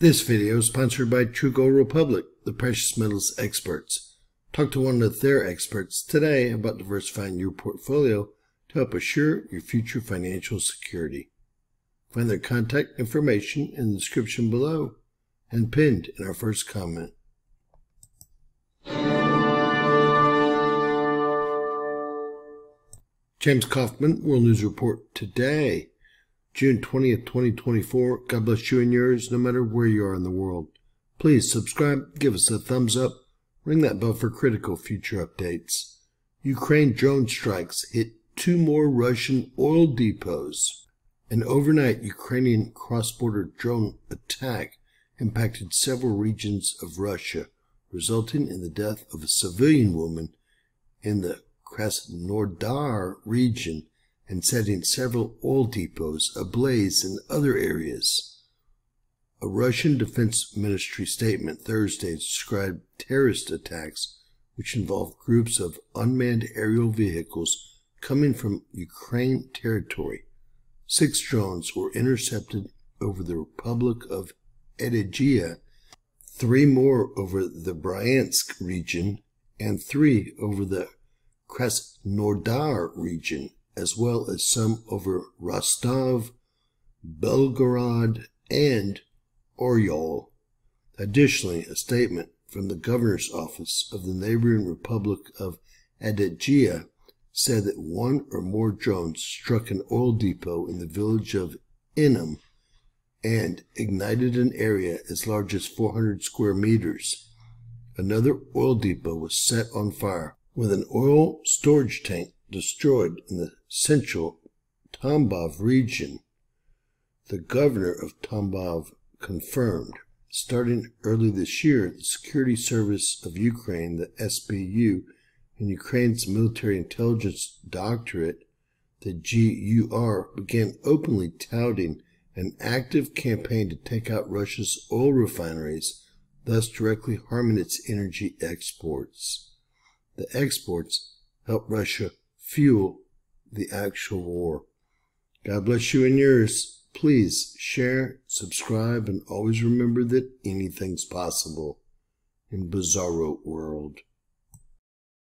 This video is sponsored by True Gold Republic, the precious metals experts. Talk to one of their experts today about diversifying your portfolio to help assure your future financial security. Find their contact information in the description below and pinned in our first comment. James Kaufman, World News Report today. June 20th, 2024. God bless you and yours, no matter where you are in the world. Please subscribe, give us a thumbs up, ring that bell for critical future updates. Ukraine drone strikes hit two more Russian oil depots. An overnight Ukrainian cross-border drone attack impacted several regions of Russia, resulting in the death of a civilian woman in the Krasnodar region and setting several oil depots ablaze in other areas. A Russian Defense Ministry statement Thursday described terrorist attacks which involved groups of unmanned aerial vehicles coming from Ukraine territory. Six drones were intercepted over the Republic of Adygea, three more over the Bryansk region, and three over the Krasnodar region as well as some over Rostov, Belgorod, and Oryol. Additionally, a statement from the governor's office of the neighboring Republic of Adygea said that one or more drones struck an oil depot in the village of Enem and ignited an area as large as 400 square meters. Another oil depot was set on fire with an oil storage tank destroyed in the central Tambov region. The governor of Tambov confirmed, starting early this year, the Security Service of Ukraine, the SBU, and Ukraine's Military Intelligence Directorate, the GUR, began openly touting an active campaign to take out Russia's oil refineries, thus directly harming its energy exports. The exports help Russia fuel the actual war. God bless you and yours. Please share, subscribe, and always remember that anything's possible in Bizarro World.